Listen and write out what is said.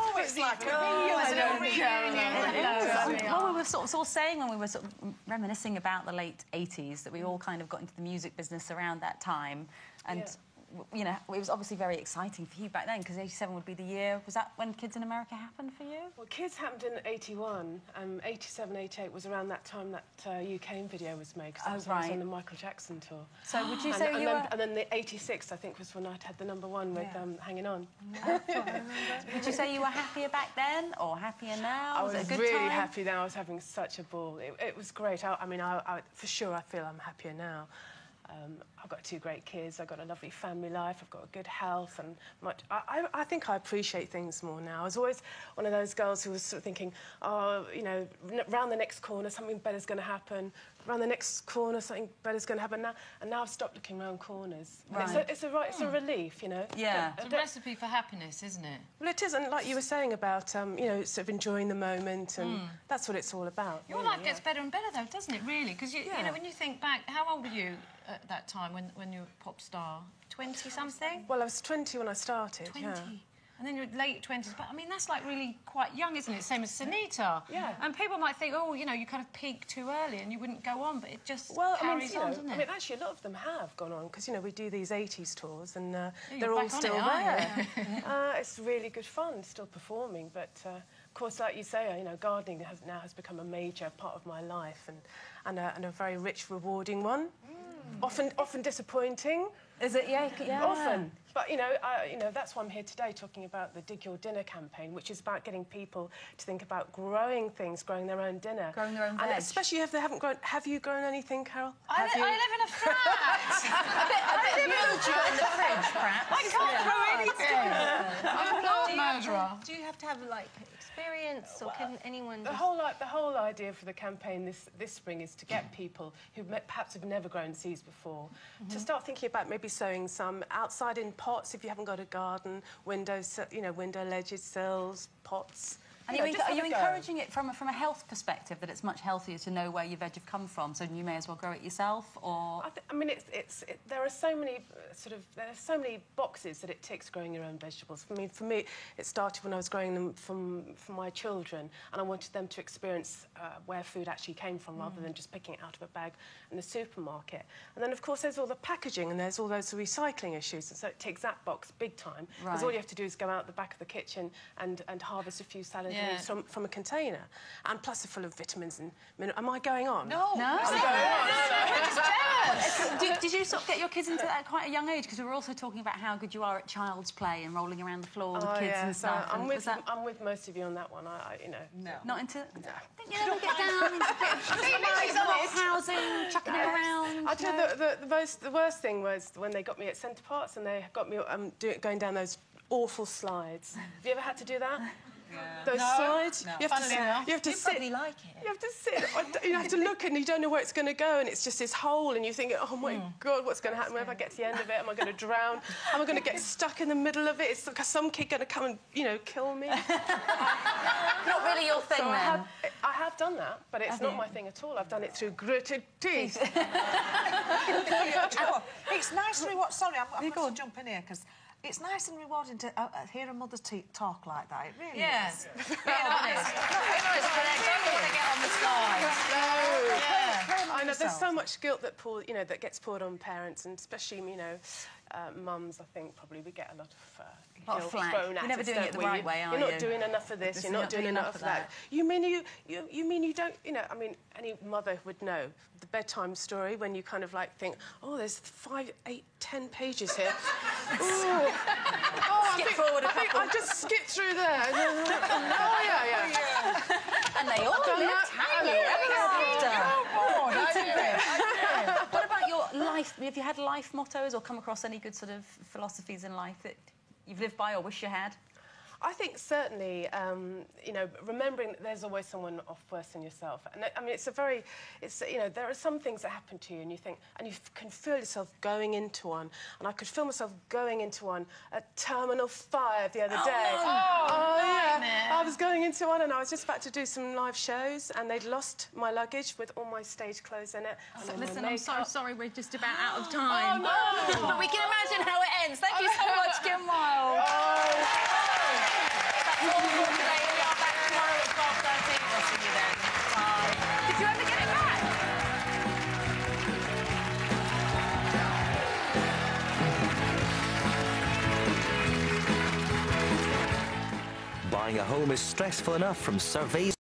Oh, it's like a oh, Well, oh, we were sort of, sort of saying when we were sort of reminiscing about the late 80s that we all kind of got into the music business around that time. And, w you know, it was obviously very exciting for you back then because 87 would be the year. Was that when Kids in America happened for you? Well, Kids happened in 81. Um, 87, 88 was around that time that uh, You Came video was made. 'cause that Oh, was I was right. on the Michael Jackson tour. So would you and, say and you then, were... and then the 86, I think, was when I had the number one with Yeah. um, Hanging On. Would you say you were happier back then or happier now? I was good really time? happy then. I was having such a ball. It, it was great. I, I mean, I, I, for sure, I feel I'm happier now. Um, I've got two great kids. I've got a lovely family life. I've got a good health, and much. I, I, think I appreciate things more now. I was always one of those girls who was sort of thinking, oh, you know, round the next corner, something better's going to happen. Round the next corner, something better's going to happen. Now, and now I've stopped looking round corners. Right. It's, a, it's a right, it's a relief, you know. Yeah. It's a recipe for happiness, isn't it? well, it is, and like you were saying about, um, you know, sort of enjoying the moment, and that's what it's all about. Your really, life yeah. gets better and better, though, doesn't it, really? Because, you, you know, when you think back, how old were you at that time when, when you were a pop star? 20-something? Well, I was 20 when I started. 20. Yeah. And then you're late 20s. But, I mean, that's, like, really quite young, isn't it? Same as Sunita. Yeah. And people might think, oh, you know, you kind of peaked too early and you wouldn't go on, but it just Well, I mean, carries you know, on, doesn't it? I mean, actually, a lot of them have gone on because you know we do these 80s tours and uh, Yeah, they're all still it, there. uh, it's really good fun, still performing. But uh, of course, like you say, you know, gardening has, now has become a major part of my life and and a, and a very rich, rewarding one. Mm. Often, often disappointing. Is it? Yeah, yeah. Often. But, you know, I, you know, that's why I'm here today talking about the Dig Your Dinner campaign, which is about getting people to think about growing things, growing their own dinner. Growing their own And veg. especially if they haven't grown... Have you grown anything, Carol? I, li- you? I live in a flat. A bit of mildew in the fridge, perhaps. I can't grow anything. I'm a plant murderer. Do you have to have like experience, or can anyone? The Just... whole, the whole idea for the campaign this, this spring is to get people who perhaps have never grown seeds before to mm-hmm. start thinking about maybe sowing some outside in pots if you haven't got a garden, windows, you know, window ledges, sills, pots. And You are know, you, are you encouraging it from a, from a health perspective that it's much healthier to know where your veg have come from, so you may as well grow it yourself, or I, th- I mean, it's, it's, it, there are so many uh, sort of there are so many boxes that it ticks growing your own vegetables. For me, for me, it started when I was growing them from for my children, and I wanted them to experience uh, where food actually came from, rather than just picking it out of a bag in the supermarket. And then, of course, there's all the packaging and there's all those recycling issues, and so it ticks that box big time. Because all you have to do is go out the back of the kitchen and, and harvest a few salads. Yeah. Leaves from, from a container, and plus they're full of vitamins and minerals. Am I going on? No. No? I'm just jealous. did, did you sort of get your kids into that at quite a young age? Because we were also talking about how good you are at child's play and rolling around the floor with Oh, kids yeah, and so stuff. I'm and with, that I'm with most of you on that one. I, I you know. No. not into? Didn't you ever get down into a bit of housing, chucking it around? I tell you, the, the, the, most, the worst thing was when they got me at Center Parcs and they got me um, do, going down those awful slides. Have you ever had to do that? Those slides? No. You have Funnily to, enough. You have to You sit. probably like it. You have to sit. You have to look and you don't know where it's going to go, and it's just this hole, and you think, oh my hmm. god, what's going to happen? When I get to the end of it, am I going to drown? Am I going to get stuck in the middle of it? Is like some kid going to come and you know kill me? Not really your thing So I then. have, I have done that, but it's Have not you? my thing at all. I've done it through gritted teeth. It's nice and rewarding. Sorry, I'm, I'm going to jump in here because it's nice and rewarding to uh, uh, hear a mother talk like that. It really Yeah. is. Being honest. Being honest, but I don't want to get on the slide. I know there's so much guilt that pour, you know, that gets poured on parents, and especially you know, uh, mums. I think probably we get a lot of. Uh, Lot of guilt flack. thrown You're at never us, doing it the we? right way, are You're not you? doing enough of this. You're is not doing enough of that. You mean you, you? You mean you don't? You know, I mean, any mother would know the bedtime story when you kind of like think, oh, there's five, eight, ten pages here. Oh, I Skip think, forward a I think. I just skipped through there. oh yeah, yeah. And they all Done lived that. happily And- ever after. What about your life? Have you had life mottos or come across any good sort of philosophies in life that you've lived by or wish you had? I think certainly, um, you know, remembering that there's always someone off worse than yourself. And I mean, it's a very, it's you know, there are some things that happen to you, and you think, and you can feel yourself going into one. And I could feel myself going into one at Terminal Five the other day. Oh, yeah, I was going into one, and I was just about to do some live shows, and they'd lost my luggage with all my stage clothes in it. all my Listen, I'm so sorry, we're just about out of time. Oh, no! but we can imagine how it ends. Thank you so much, Kim Wilde. Buying a home is stressful enough from surveys